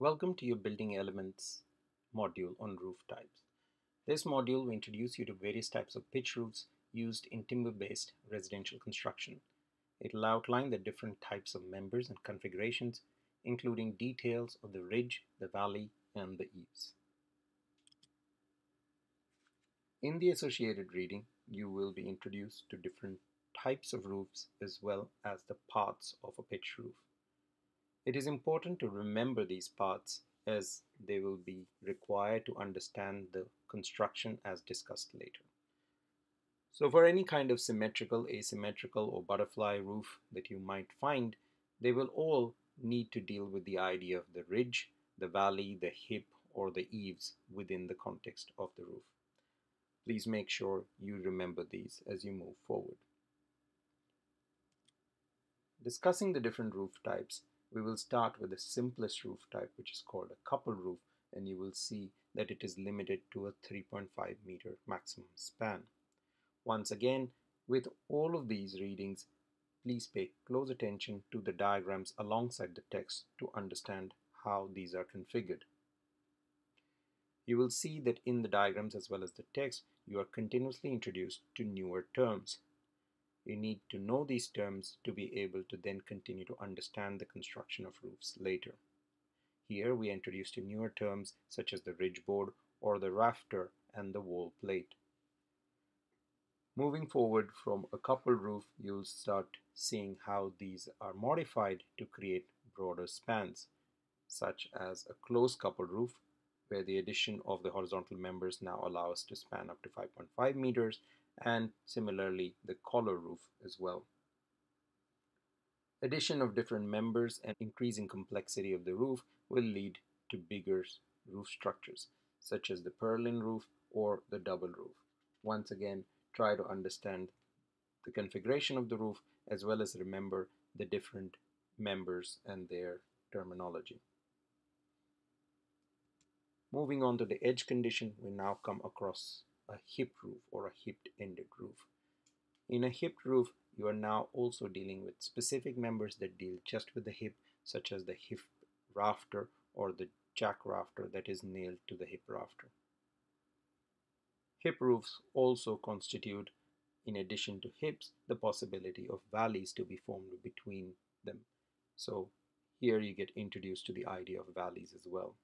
Welcome to your Building Elements module on roof types. This module will introduce you to various types of pitch roofs used in timber-based residential construction. It will outline the different types of members and configurations, including details of the ridge, the valley, and the eaves. In the associated reading, you will be introduced to different types of roofs as well as the parts of a pitch roof. It is important to remember these parts as they will be required to understand the construction as discussed later. So for any kind of symmetrical, asymmetrical or butterfly roof that you might find, they will all need to deal with the idea of the ridge, the valley, the hip or the eaves within the context of the roof. Please make sure you remember these as you move forward. Discussing the different roof types, we will start with the simplest roof type which is called a couple roof and you will see that it is limited to a 3.5 meter maximum span. Once again with all of these readings please pay close attention to the diagrams alongside the text to understand how these are configured. You will see that in the diagrams as well as the text you are continuously introduced to newer terms you need to know these terms to be able to then continue to understand the construction of roofs later. Here we introduce to newer terms such as the ridge board or the rafter and the wall plate. Moving forward from a couple roof, you'll start seeing how these are modified to create broader spans, such as a close couple roof, where the addition of the horizontal members now allow us to span up to 5.5 meters, and similarly the collar roof as well. Addition of different members and increasing complexity of the roof will lead to bigger roof structures such as the purlin roof or the double roof. Once again, try to understand the configuration of the roof as well as remember the different members and their terminology. Moving on to the edge condition, we now come across a hip roof or a hipped ended roof. In a hipped roof, you are now also dealing with specific members that deal just with the hip, such as the hip rafter or the jack rafter that is nailed to the hip rafter. Hip roofs also constitute, in addition to hips, the possibility of valleys to be formed between them. So here you get introduced to the idea of valleys as well.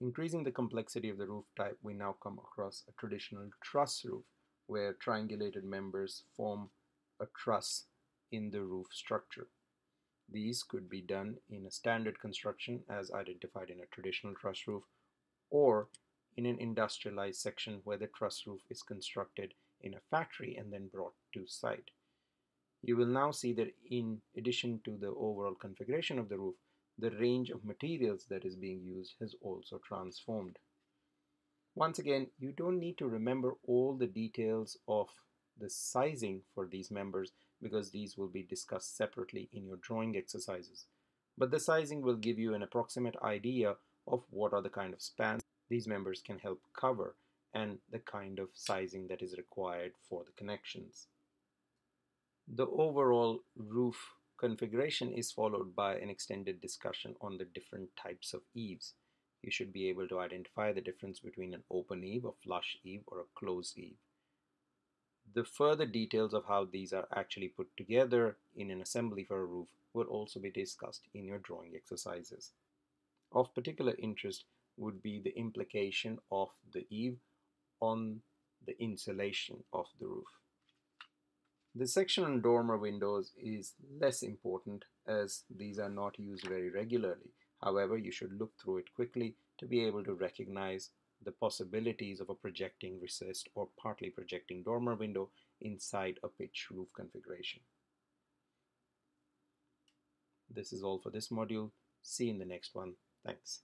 Increasing the complexity of the roof type, we now come across a traditional truss roof where triangulated members form a truss in the roof structure. These could be done in a standard construction as identified in a traditional truss roof or in an industrialized section where the truss roof is constructed in a factory and then brought to site. You will now see that in addition to the overall configuration of the roof, the range of materials that is being used has also transformed. Once again, you don't need to remember all the details of the sizing for these members because these will be discussed separately in your drawing exercises. But the sizing will give you an approximate idea of what are the kind of spans these members can help cover and the kind of sizing that is required for the connections. The overall roof configuration is followed by an extended discussion on the different types of eaves. You should be able to identify the difference between an open eave, a flush eave, or a closed eave. The further details of how these are actually put together in an assembly for a roof will also be discussed in your drawing exercises. Of particular interest would be the implication of the eave on the insulation of the roof. The section on dormer windows is less important as these are not used very regularly. However, you should look through it quickly to be able to recognize the possibilities of a projecting recessed or partly projecting dormer window inside a pitch roof configuration. This is all for this module. See you in the next one. Thanks.